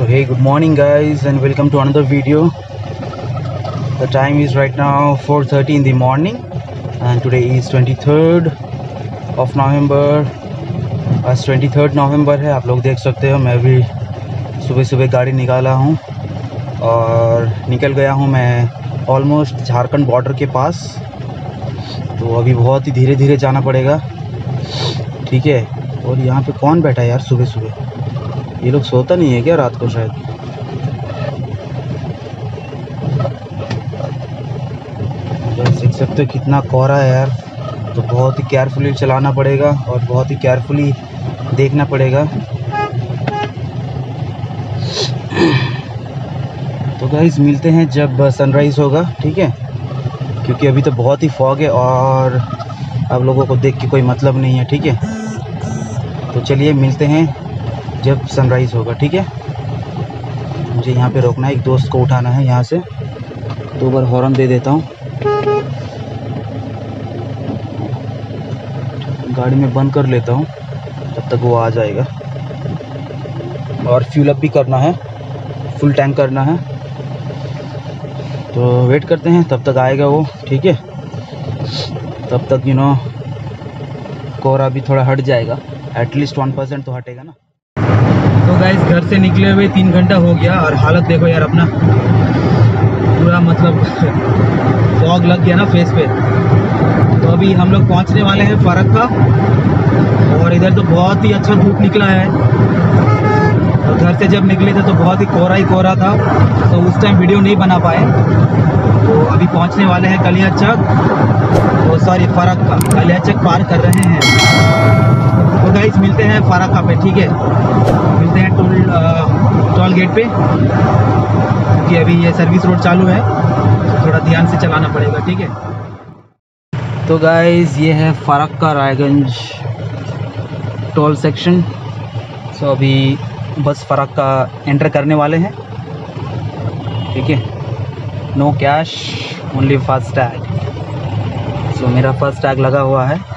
So hey good morning guys and welcome to another video the time is right now four thirty in the morning and today is twenty third of November आज twenty third नवंबर है, आप लोग देख सकते हो, मैं भी सुबह सुबह गाड़ी निकाला हूँ, और निकल गया हूँ मैं ऑलमोस्ट झारखंड बॉर्डर के पास। तो अभी बहुत ही धीरे धीरे जाना पड़ेगा। ठीक है, और यहाँ पे कौन बैठा है यार सुबह सुबह? ये लोग सोता नहीं है क्या रात को शायद? देख सकते हो कितना कोहरा है यार। तो बहुत ही केयरफुली चलाना पड़ेगा और बहुत ही केयरफुली देखना पड़ेगा। तो गाइज़ मिलते हैं जब सनराइज़ होगा, ठीक है? क्योंकि अभी तो बहुत ही फॉग है और आप लोगों को देख के कोई मतलब नहीं है, ठीक है? तो चलिए मिलते हैं। जब सनराइज़ होगा, ठीक है? मुझे यहाँ पे रोकना है, एक दोस्त को उठाना है यहाँ से। दो बार हॉर्न दे देता हूँ। गाड़ी में बंद कर लेता हूँ, तब तक वो आ जाएगा। और फ्यूल अप भी करना है फुल टैंक करना है। तो वेट करते हैं, तब तक आएगा वो, ठीक है? तब तक यू नो कोहरा भी थोड़ा हट जाएगा। एटलीस्ट वन परसेंट तो हटेगा ना। गाइस घर से निकले हुए तीन घंटा हो गया और हालत देखो यार अपना। पूरा मतलब फॉग लग गया ना फेस पे। तो अभी हम लोग पहुँचने वाले हैं फ़र्क का। और इधर तो बहुत ही अच्छा धूप निकला है। तो घर से जब निकले थे तो बहुत ही कोहरा ही कोहरा था। तो उस टाइम वीडियो नहीं बना पाए। तो अभी पहुँचने वाले हैं कलिया चक तो सॉरी फ़र्क का। कलिया चक पार कर रहे हैं। तो गाइस मिलते हैं फ़र्क पे ठीक है? मिलते हैं टोल टोल गेट पे, क्योंकि अभी ये सर्विस रोड चालू है तो थोड़ा ध्यान से चलाना पड़ेगा, ठीक है? तो गाइस ये है फ़र्क का रायगंज टोल सेक्शन सो अभी बस फ़र्क का एंटर करने वाले हैं, ठीक है? No cash only fast tag सो मेरा फ़र्स्ट टैग लगा हुआ है।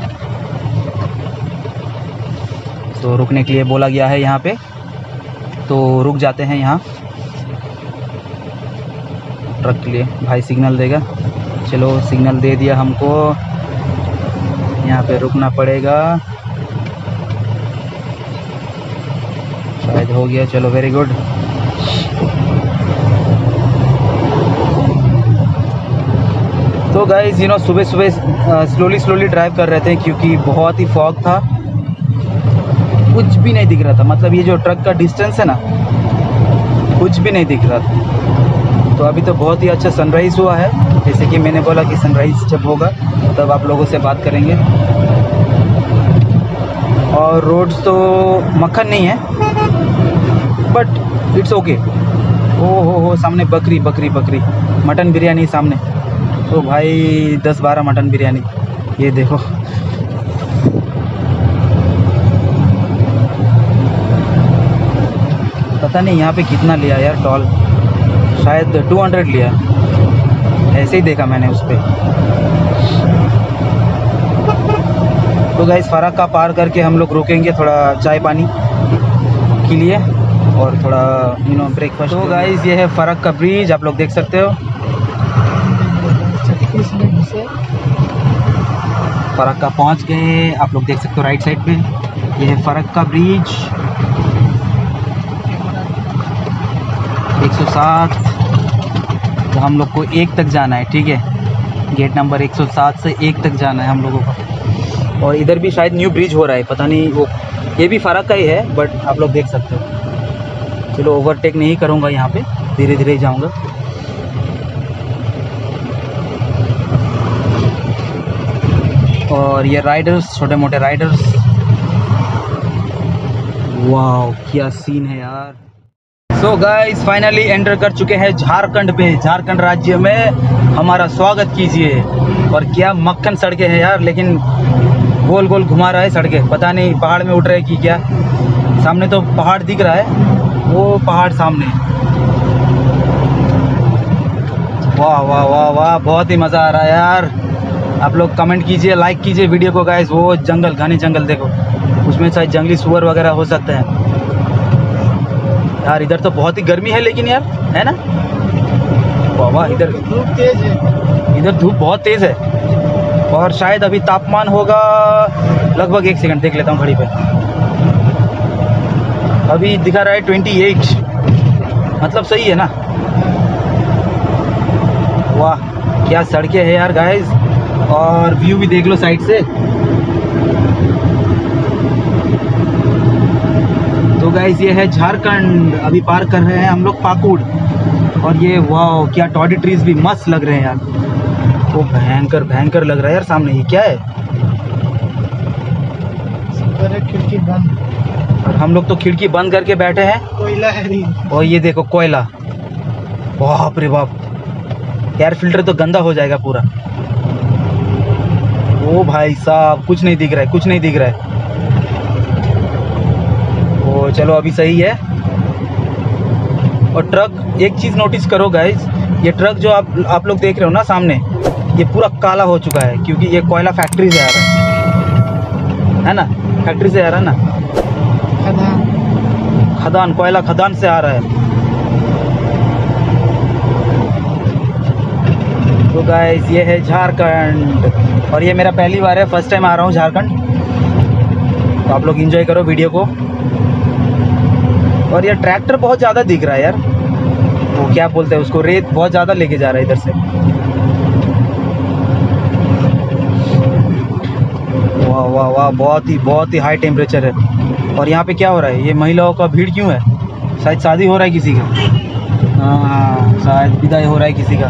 तो रुकने के लिए बोला गया है यहाँ पे। तो रुक जाते हैं यहाँ। ट्रक के लिए भाई सिग्नल देगा। चलो, सिग्नल दे दिया हमको। यहाँ पे रुकना पड़ेगा। शायद हो गया। चलो वेरी गुड तो गाइज़ यू नो सुबह सुबह स्लोली स्लोली ड्राइव कर रहे थे क्योंकि बहुत ही फॉग था। कुछ भी नहीं दिख रहा था। मतलब ये जो ट्रक का डिस्टेंस है ना, कुछ भी नहीं दिख रहा था। तो अभी तो बहुत ही अच्छा सनराइज़ हुआ है। जैसे कि मैंने बोला कि सनराइज़ जब होगा, तब आप लोगों से बात करेंगे। और रोड्स तो मक्खन नहीं है बट इट्स ओके ओ हो हो सामने बकरी बकरी बकरी। मटन बिरयानी सामने। तो भाई, दस बारह मटन बिरयानी। ये देखो पता नहीं यहाँ पे कितना लिया यार टॉल। शायद 200 लिया। ऐसे ही देखा मैंने उस पर तो गाइस फ़राक का पार करके हम लोग रुकेंगे थोड़ा चाय पानी के लिए और थोड़ा यू नो ब्रेकफास्ट तो गाइस ये है फ़राक का ब्रिज आप लोग देख सकते हो। फ़राक का पहुँच गए आप लोग देख सकते हो राइट साइड पे। ये है फ़राक का ब्रिज 107 तो हम लोग को एक तक जाना है, ठीक है? गेट नंबर 107 से एक तक जाना है हम लोगों को। और इधर भी शायद न्यू ब्रिज हो रहा है, पता नहीं वो ये भी फ़र्क का ही है बट आप लोग देख सकते हो। चलो ओवरटेक नहीं करूँगा यहाँ पे धीरे धीरे जाऊँगा। और ये राइडर्स छोटे मोटे राइडर्स वाह क्या सीन है यार। सो गाइस फाइनली एंटर कर चुके हैं झारखंड पे। झारखंड राज्य में हमारा स्वागत कीजिए। और क्या मक्खन सड़कें हैं यार, लेकिन गोल गोल घुमा रहा है सड़कें। पता नहीं, पहाड़ में उठ रहे कि क्या? सामने तो पहाड़ दिख रहा है। वो पहाड़ सामने। वाह वाह वाह वाह, बहुत ही मज़ा आ रहा है यार। आप लोग कमेंट कीजिए लाइक कीजिए वीडियो को गाइस वो जंगल, घने जंगल देखो। उसमें शायद जंगली सुअर वगैरह हो सकते हैं। यार इधर तो बहुत ही गर्मी है लेकिन यार है ना? बाबा इधर धूप तेज है। इधर धूप बहुत तेज़ है। और शायद अभी तापमान होगा लगभग एक सेकंड देख लेता हूँ घड़ी पे। अभी दिखा रहा है ट्वेंटी एट। मतलब सही है ना? वाह क्या सड़कें हैं यार गाइस और व्यू भी देख लो साइड से। गाइस ये है झारखंड। अभी पार कर रहे हैं हम लोग पाकुड़। और ये वाह क्या टॉडी ट्रीज भी मस्त लग रहे हैं यार। वो भयंकर भयंकर लग रहा है यार सामने। ये क्या है? खिड़की बंद। और हम लोग तो खिड़की बंद करके बैठे हैं। कोयला है नहीं। और ये देखो कोयला। बाप रे बाप। एयर फ़िल्टर तो गंदा हो जाएगा पूरा। ओ भाई साहब कुछ नहीं दिख रहा है कुछ नहीं दिख रहा है। ओ चलो अभी सही है। और ट्रक एक चीज़ नोटिस करो गाइज़ ये ट्रक जो आप आप लोग देख रहे हो ना सामने ये पूरा काला हो चुका है क्योंकि ये कोयला फैक्ट्री से आ रहा है। है ना? फैक्ट्री से आ रहा है ना? खदान। खदान कोयला खदान से आ रहा है। तो गाइज़ ये है झारखंड। और ये मेरा पहली बार है फ़र्स्ट टाइम आ रहा हूँ झारखंड। तो आप लोग एंजॉय करो वीडियो को। और ये ट्रैक्टर बहुत ज़्यादा दिख रहा है यार। वो क्या बोलते हैं उसको? रेत बहुत ज़्यादा लेके जा रहा है इधर से। वाह वाह वाह, बहुत ही बहुत ही हाई टेम्परेचर है। और यहाँ पे क्या हो रहा है? ये महिलाओं का भीड़ क्यों है? शायद शादी हो रहा है किसी का। हाँ शायद विदाई हो रहा है किसी का।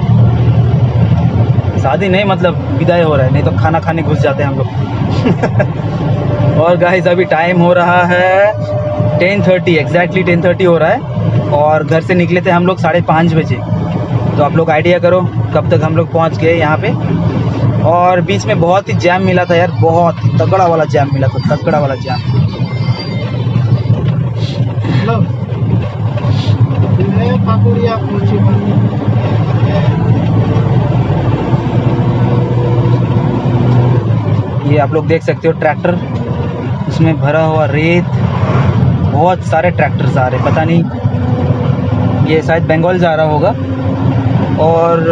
शादी नहीं मतलब विदाई हो रहा है, नहीं तो खाना खाने घुस जाते हैं हम लोग। और गाइस अभी टाइम हो रहा है। Ten thirty exactly ten thirty हो रहा है और घर से निकले थे हम लोग साढ़े पाँच बजे। तो आप लोग आइडिया करो कब तक हम लोग पहुँच गए यहाँ पे। और बीच में बहुत ही जैम मिला था यार बहुत ही तगड़ा वाला जैम मिला था तगड़ा वाला जैम ये आप लोग देख सकते हो ट्रैक्टर उसमें भरा हुआ रेत। बहुत सारे ट्रैक्टर्स आ रहे पता नहीं ये शायद बंगाल जा रहा होगा। और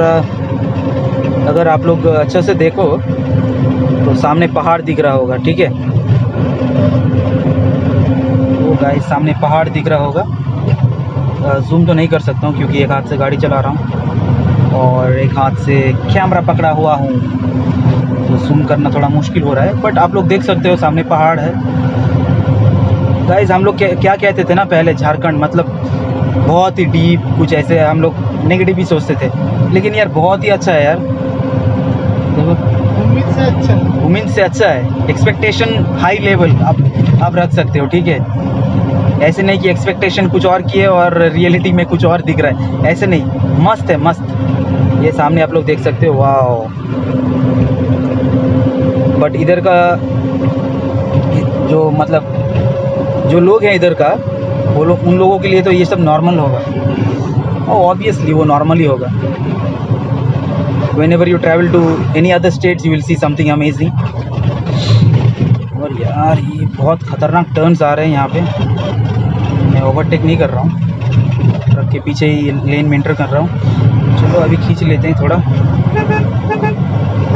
अगर आप लोग अच्छे से देखो तो सामने पहाड़ दिख रहा होगा, ठीक है? वो गाइस सामने पहाड़ दिख रहा होगा। जूम तो नहीं कर सकता हूँ, क्योंकि एक हाथ से गाड़ी चला रहा हूँ और एक हाथ से कैमरा पकड़ा हुआ हूँ। तो जूम करना थोड़ा मुश्किल हो रहा है बट आप लोग देख सकते हो सामने पहाड़ है। गाइज़ हम लोग क्या क्या कहते थे ना पहले झारखंड मतलब बहुत ही डीप कुछ ऐसे हम लोग नेगेटिव ही सोचते थे। लेकिन यार बहुत ही अच्छा है यार। देखो उम्मीद से अच्छा उम्मीद से अच्छा है। एक्सपेक्टेशन हाई लेवल आप आप रख सकते हो ठीक है? ऐसे नहीं कि एक्सपेक्टेशन कुछ और किए और रियलिटी में कुछ और दिख रहा है। ऐसे नहीं मस्त है मस्त। ये सामने आप लोग देख सकते हो वाह बट इधर का जो मतलब जो लोग हैं इधर का, वो लोग, उन लोगों के लिए तो ये सब नॉर्मल होगा। और ऑब्वियसली वो नॉर्मल ही होगा। Whenever you travel to any other states you will see something amazing और यार, ये बहुत ख़तरनाक टर्न्स आ रहे हैं यहाँ पे। मैं ओवरटेक नहीं कर रहा हूँ। ट्रक के पीछे ही लेन में एंटर कर रहा हूँ। चलो, अभी खींच लेते हैं थोड़ा।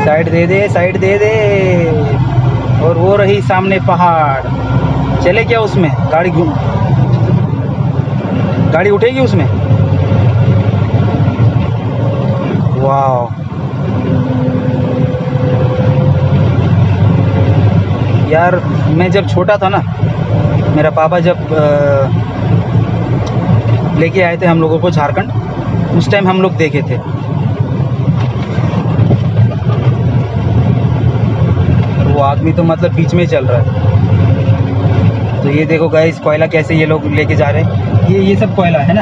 साइड दे दे साइड दे दे। और वो रही सामने पहाड़। चले क्या उसमें? गाड़ी गाड़ी उठेगी उसमें? वाह यार, मैं जब छोटा था ना, मेरा पापा जब लेके आए थे हम लोगों को झारखंड, उस टाइम हम लोग देखे थे। वो आदमी तो मतलब बीच में चल रहा है। तो ये देखो गाइस कोयला कैसे ये लोग लेके जा रहे हैं। ये ये सब कोयला है ना?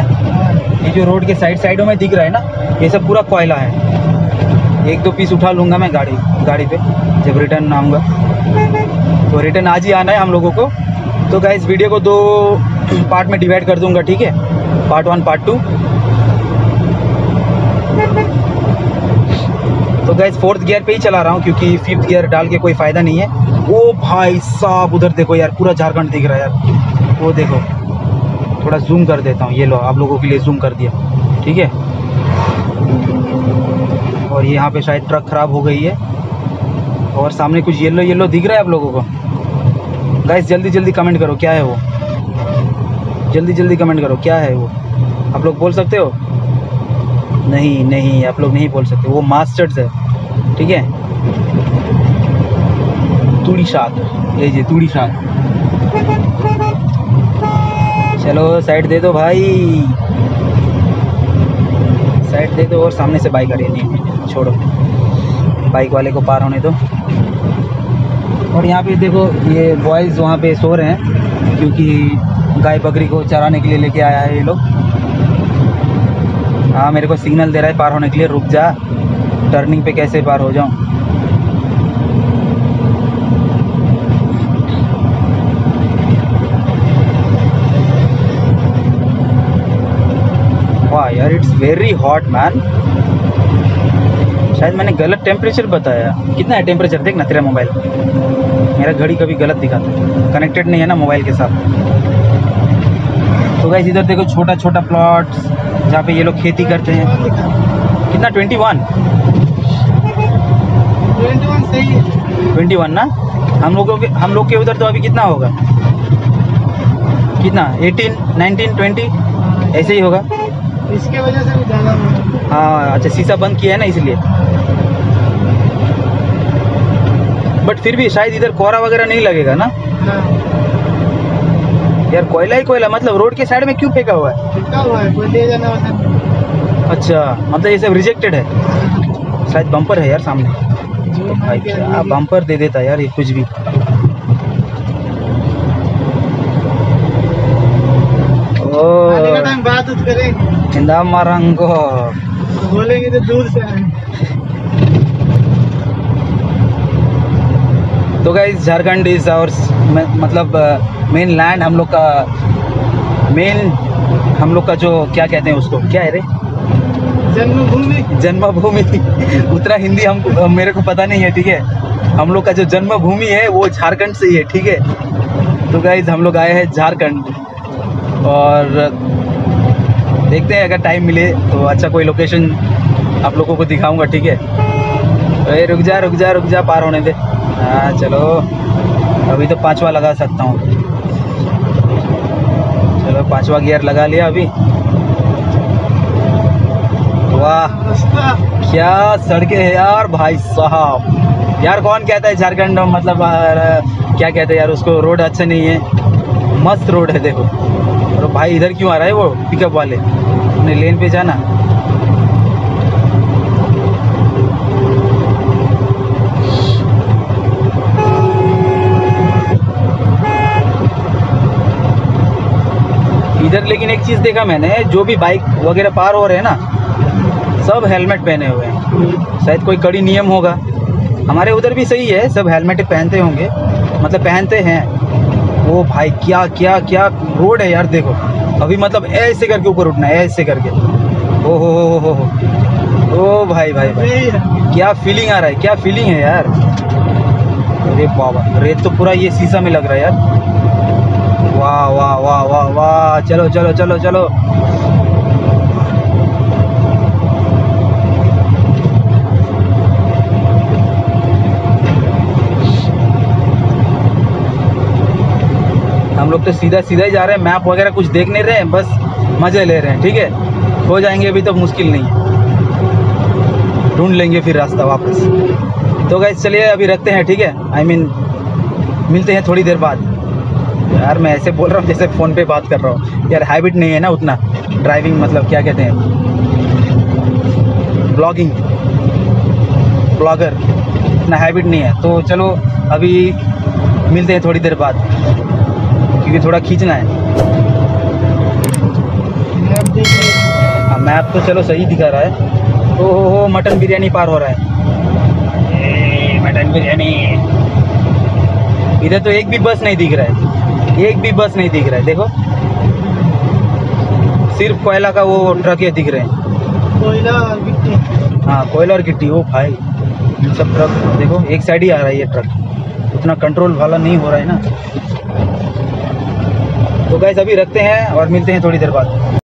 ये जो रोड के साइड साइडों में दिख रहा है ना, ये सब पूरा कोयला है। एक दो पीस उठा लूँगा मैं गाड़ी गाड़ी पे, जब रिटर्न आऊँगा। तो रिटर्न आज ही आना है हम लोगों को। तो गाइस वीडियो को दो पार्ट में डिवाइड कर दूँगा, ठीक है? पार्ट वन पार्ट टू तो गैस फोर्थ गियर पे ही चला रहा हूँ क्योंकि फिफ्थ गियर डाल के कोई फ़ायदा नहीं है। ओ भाई साहब, उधर देखो यार, पूरा झारखंड दिख रहा है यार। वो देखो, थोड़ा थोड़ा जूम कर देता हूँ, ये लो, आप लोगों के लिए जूम कर दिया। ठीक है? और यहाँ पे शायद ट्रक ख़राब हो गई है। और सामने कुछ येलो येलो दिख रहा है आप लोगों को? गाइस जल्दी जल्दी कमेंट करो, क्या है वो? जल्दी जल्दी कमेंट करो, क्या है वो? आप लोग बोल सकते हो? नहीं नहीं, आप लोग नहीं बोल सकते। वो मास्टर्स है, ठीक है? तुड़ी शाक ये जी, तुड़ी शाक चलो साइड दे दो भाई। साइड दे दो और सामने से बाइक आ रही है। नहीं छोड़ो। बाइक वाले को पार होने दो। और यहाँ पे देखो, ये बॉयज़ वहाँ पे सो रहे हैं, क्योंकि गाय बकरी को चराने के लिए लेके आया है ये लोग। हाँ मेरे को सिग्नल दे रहा है पार होने के लिए। रुक जा। टर्निंग पे कैसे पार हो जाऊँ? यार इट्स वेरी हॉट मैन शायद मैंने गलत टेम्परेचर बताया। कितना है टेम्परेचर देख ना तेरा मोबाइल मेरा घड़ी कभी गलत दिखाता है। कनेक्टेड नहीं है ना मोबाइल के साथ। तो गाइस इधर देखो छोटा छोटा प्लॉट जहाँ पे ये लोग खेती करते हैं। कितना? ट्वेंटी वन ट्वेंटी वन सही है। ट्वेंटी वन ना? हम लोगों के हम लोग के उधर तो अभी कितना होगा? कितना? एटीन नाइनटीन ट्वेंटी ऐसे ही होगा? इसके वजह से भी ज़्यादा। हाँ अच्छा शीशा बंद किया है ना इसलिए। बट फिर भी शायद इधर कोहरा वगैरह नहीं लगेगा ना? हाँ, यार कोयला ही कोयला मतलब रोड के साइड में क्यों फेंका हुआ है? लिखा हुआ है कोई ले जाना वाला अच्छा मतलब ये सब रिजेक्टेड है? शायद बम्पर है यार सामने। आगे- बम्पर दे देता यार ये कुछ भी। बात मारंगो। तो बोलेंगे तो दूर से तो गाइस झारखंड इज़ और मतलब मेन लैंड हम लोग का मेन हम लोग का जो क्या कहते हैं उसको? क्या है रे? जन्मभूमि। जन्मभूमि। उतना हिंदी हम मेरे को पता नहीं है ठीक है? हम लोग का जो जन्मभूमि है वो झारखंड से ही है ठीक है? तो गाइज़ हम लोग आए हैं झारखंड। और देखते हैं अगर टाइम मिले तो अच्छा कोई लोकेशन आप लोगों को दिखाऊँगा ठीक है? अरे रुक जा रुक जा रुक जा पार होने दे। हाँ चलो। अभी तो पाँचवा लगा सकता हूँ। पांचवा गियर लगा लिया अभी। वाह, क्या सड़कें है यार भाई साहब। यार कौन कहता है झारखंड मतलब क्या कहते हैं यार, उसको रोड अच्छा नहीं है। मस्त रोड है देखो। और भाई इधर क्यों आ रहा है वो पिकअप वाले? अपने लेन पे जाना। इधर लेकिन एक चीज़ देखा मैंने, जो भी बाइक वगैरह पार हो रहे हैं ना, सब हेलमेट पहने हुए हैं। शायद कोई कड़ी नियम होगा। हमारे उधर भी सही है, सब हेलमेट पहनते होंगे। मतलब पहनते हैं। ओ भाई, क्या क्या क्या रोड है यार, देखो। अभी मतलब ऐसे करके ऊपर उठना है, ऐसे करके। ओ हो हो हो हो ओ भाई भाई भाई। क्या फीलिंग आ रहा है, क्या फीलिंग है यार। अरे बाबा, रेत तो पूरा ये शीशा में लग रहा है यार। वाह वाह वाह वाह वाह। चलो चलो चलो चलो। हम लोग तो सीधा सीधा ही जा रहे हैं। मैप वगैरह कुछ देख नहीं रहे हैं बस मज़े ले रहे हैं ठीक है? हो जाएँगे अभी तो मुश्किल नहीं। ढूंढ लेंगे फिर रास्ता वापस। तो गैस चलिए अभी रखते हैं ठीक है? आई I मीन mean, मिलते हैं थोड़ी देर बाद। यार मैं ऐसे बोल रहा हूँ जैसे फ़ोन पे बात कर रहा हूँ। यार हैबिट नहीं है ना उतना। ड्राइविंग मतलब क्या कहते हैं? ब्लॉगिंग ब्लॉगर इतना हैबिट नहीं है। तो चलो अभी मिलते हैं थोड़ी देर बाद क्योंकि थोड़ा खींचना है। मैप हाँ तो चलो सही दिखा रहा है। ओ हो हो मटन बिरयानी पार हो रहा है। मटन बिरयानी। इधर तो एक भी बस नहीं दिख रहा है। एक भी बस नहीं दिख रहा है देखो। सिर्फ़ कोयला का वो ट्रक ये दिख रहे हैं। कोयला और गिट्टी हाँ कोयला और गिट्टी वो भाई सब ट्रक देखो एक साइड ही आ रहा है ये ट्रक। उतना कंट्रोल वाला नहीं हो रहा है ना। तो गाइस अभी रखते हैं और मिलते हैं थोड़ी देर बाद।